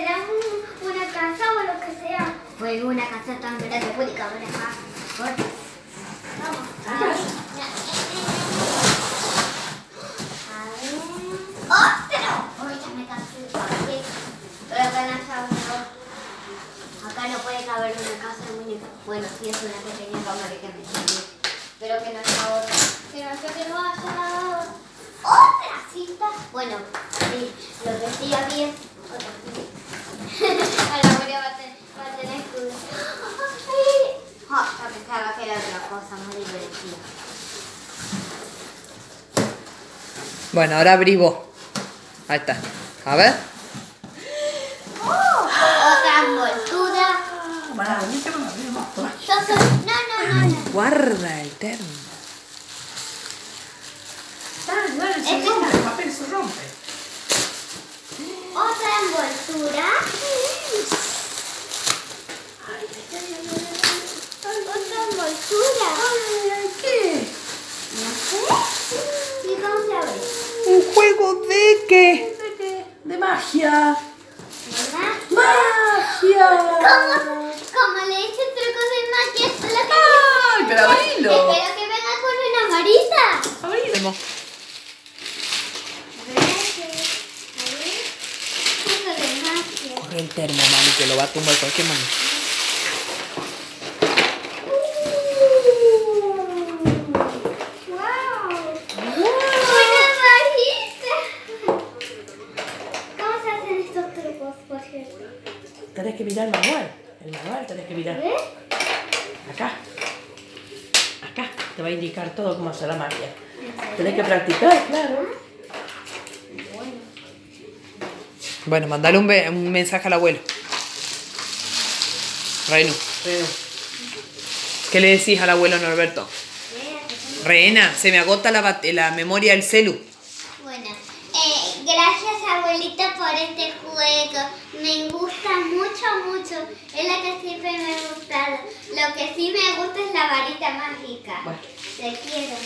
Era un- una casa o lo que sea. Fue una casa tan grande, ven acá. Corta. Vamos. A ver. A ver. ¡Otro! Uy, ya me cansé. Aquí. Pero acá no está Acá no puede caber una casa de muñeca. Bueno, sí es una pequeña cámara que me sirve. Pero que no sea otra. Sea que no haya otra cita. Bueno, sí, lo que sí había es otra cita. Ahora María va a tener, va a tener que... ¡Ay! Ah, yo pensaba que era otra cosa más divertida. Bueno, ahora abrí vos. Ahí está. A ver. Otra envoltura. Yo soy... No, no, no, no. Guarda el termo. Dale, dale, se Este rompe, el papel se rompe. Otra envoltura. Envoltura. ¿Qué? No sé. ¿Y cómo se abre? Un juego de qué? ¿De qué? De magia. ¿Verdad? ¡Magia! ¿Cómo, cómo le hice trucos de magia? Esto es lo que ¡Ay, pero abrilo! Espero que venga con una de magia. Corre el termo, mami, que lo va a tumbar cualquier manera. ¡Wow! ¡Una varita! ¿Cómo se hacen estos trucos, por cierto? Tenés que mirar el manual. El manual tenés que mirar. ¿Ves? Acá. Acá. Te va a indicar todo cómo hacer la magia. Tenés que practicar, claro. Bueno, mandale un, un mensaje al abuelo. Reinu, Pero, ¿qué le decís al abuelo Norberto? Reina, se me agota la, la memoria del celu. Bueno, eh, gracias abuelita por este juego. Me gusta mucho, mucho. Es la que siempre me ha gustado. Lo que sí me gusta es la varita mágica. Bueno. Te quiero.